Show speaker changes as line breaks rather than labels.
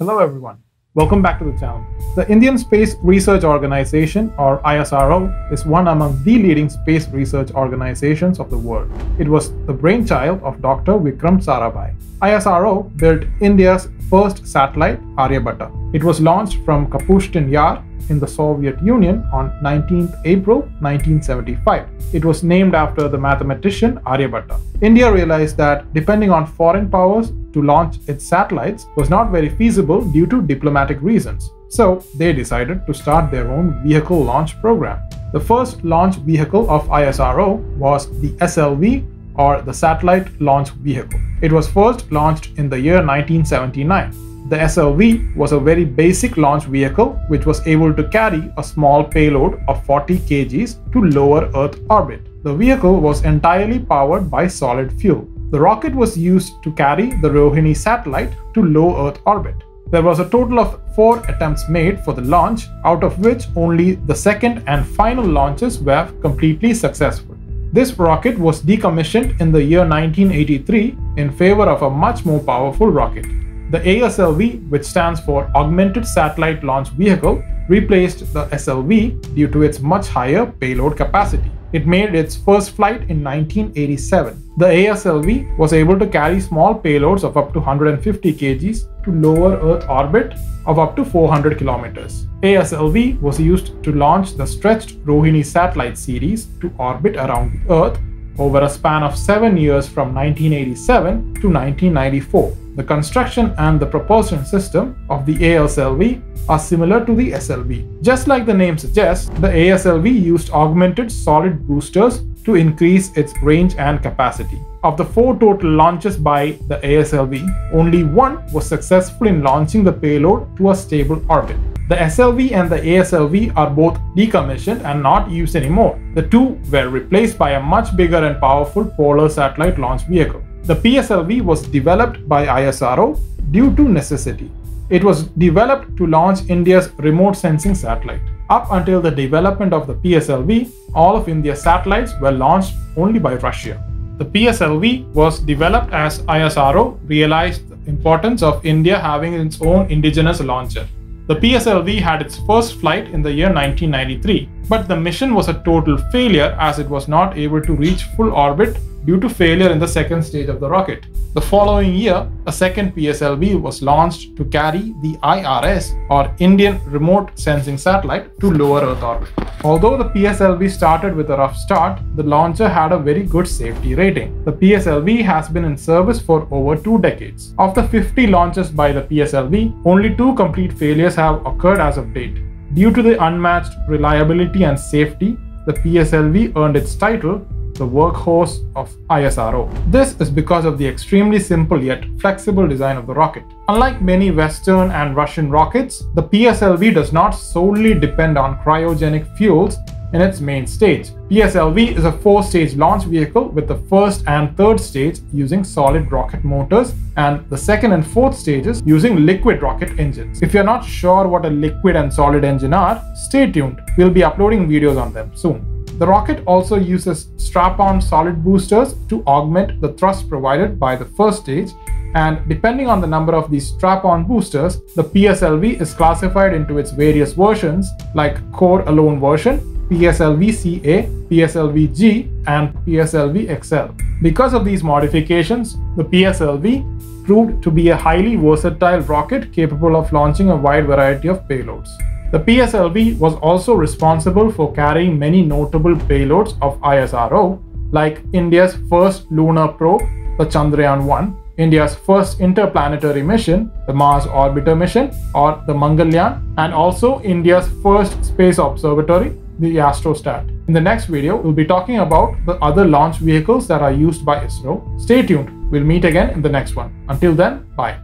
Hello everyone. Welcome back to the channel. The Indian Space Research Organization, or ISRO, is one among the leading space research organizations of the world. It was the brainchild of Dr. Vikram Sarabhai. ISRO built India's first satellite, Aryabhatta. It was launched from Kapustin Yar in the Soviet Union on 19 April 1975. It was named after the mathematician Aryabhatta. India realized that depending on foreign powers to launch its satellites was not very feasible due to diplomatic reasons. So they decided to start their own vehicle launch program. The first launch vehicle of ISRO was the SLV or the Satellite Launch Vehicle. It was first launched in the year 1979. The SLV was a very basic launch vehicle which was able to carry a small payload of 40 kgs to lower Earth orbit. The vehicle was entirely powered by solid fuel. The rocket was used to carry the Rohini satellite to low Earth orbit. There was a total of four attempts made for the launch, out of which only the second and final launches were completely successful. This rocket was decommissioned in the year 1983 in favor of a much more powerful rocket. The ASLV, which stands for Augmented Satellite Launch Vehicle, replaced the SLV due to its much higher payload capacity. It made its first flight in 1987. The ASLV was able to carry small payloads of up to 150 kgs to lower Earth orbit of up to 400 kilometers. ASLV was used to launch the stretched Rohini satellite series to orbit around the Earth over a span of seven years from 1987 to 1994. The construction and the propulsion system of the ASLV are similar to the SLV. Just like the name suggests, the ASLV used augmented solid boosters to increase its range and capacity. Of the four total launches by the ASLV, only one was successful in launching the payload to a stable orbit. The SLV and the ASLV are both decommissioned and not used anymore. The two were replaced by a much bigger and powerful polar satellite launch vehicle. The PSLV was developed by ISRO due to necessity. It was developed to launch India's remote sensing satellite. Up until the development of the PSLV, all of India's satellites were launched only by Russia. The PSLV was developed as ISRO realized the importance of India having its own indigenous launcher. The PSLV had its first flight in the year 1993, but the mission was a total failure as it was not able to reach full orbit due to failure in the second stage of the rocket. The following year, a second PSLV was launched to carry the IRS or Indian Remote Sensing Satellite to lower Earth orbit. Although the PSLV started with a rough start, the launcher had a very good safety rating. The PSLV has been in service for over two decades. Of the 50 launches by the PSLV, only two complete failures have occurred as of date. Due to the unmatched reliability and safety, the PSLV earned its title the workhorse of ISRO. This is because of the extremely simple yet flexible design of the rocket. Unlike many Western and Russian rockets, the PSLV does not solely depend on cryogenic fuels in its main stage. PSLV is a four-stage launch vehicle with the first and third stage using solid rocket motors and the second and fourth stages using liquid rocket engines. If you're not sure what a liquid and solid engine are, stay tuned. We'll be uploading videos on them soon. The rocket also uses strap-on solid boosters to augment the thrust provided by the first stage and depending on the number of these strap-on boosters, the PSLV is classified into its various versions like core alone version, PSLV-CA, PSLV-G, and PSLV-XL. Because of these modifications, the PSLV proved to be a highly versatile rocket capable of launching a wide variety of payloads. The PSLV was also responsible for carrying many notable payloads of ISRO, like India's first lunar probe, the Chandrayaan 1, India's first interplanetary mission, the Mars Orbiter mission, or the Mangalyaan, and also India's first space observatory, the Astrosat. In the next video, we'll be talking about the other launch vehicles that are used by ISRO. Stay tuned. We'll meet again in the next one. Until then, bye.